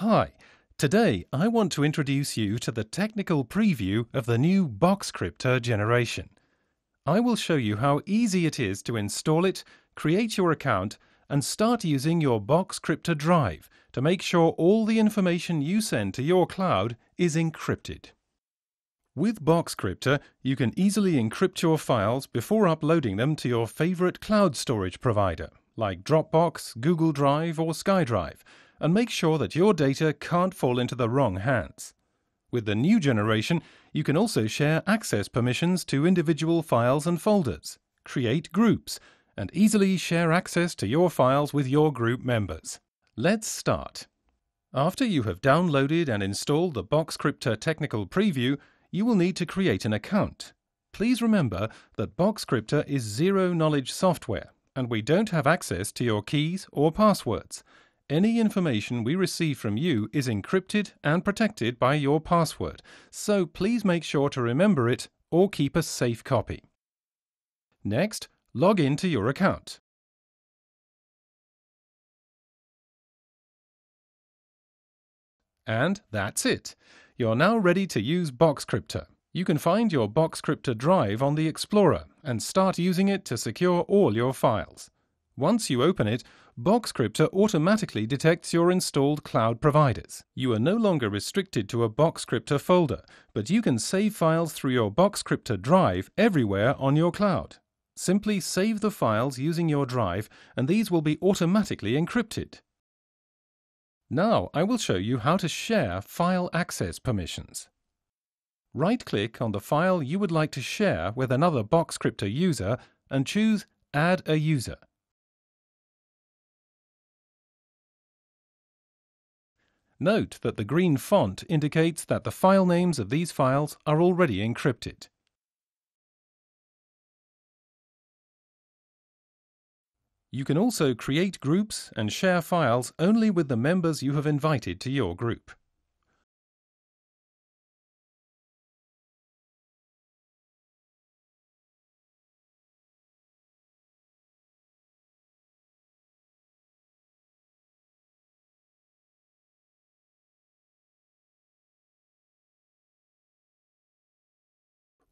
Hi, today I want to introduce you to the technical preview of the new Boxcryptor generation. I will show you how easy it is to install it, create your account, and start using your Boxcryptor drive to make sure all the information you send to your cloud is encrypted. With Boxcryptor, you can easily encrypt your files before uploading them to your favorite cloud storage provider, like Dropbox, Google Drive, or SkyDrive, and make sure that your data can't fall into the wrong hands. With the new generation, you can also share access permissions to individual files and folders, create groups, and easily share access to your files with your group members. Let's start. After you have downloaded and installed the Boxcryptor technical preview, you will need to create an account. Please remember that Boxcryptor is zero-knowledge software, and we don't have access to your keys or passwords. Any information we receive from you is encrypted and protected by your password, so please make sure to remember it or keep a safe copy. Next, log in to your account. And that's it. You're now ready to use Boxcryptor. You can find your Boxcryptor drive on the Explorer and start using it to secure all your files. Once you open it, Boxcryptor automatically detects your installed cloud providers. You are no longer restricted to a Boxcryptor folder, but you can save files through your Boxcryptor drive everywhere on your cloud. Simply save the files using your drive and these will be automatically encrypted. Now I will show you how to share file access permissions. Right-click on the file you would like to share with another Boxcryptor user and choose Add a user. Note that the green font indicates that the file names of these files are already encrypted. You can also create groups and share files only with the members you have invited to your group.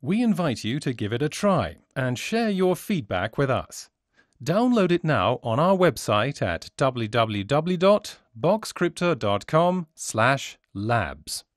We invite you to give it a try and share your feedback with us. Download it now on our website at www.boxcryptor.com/labs.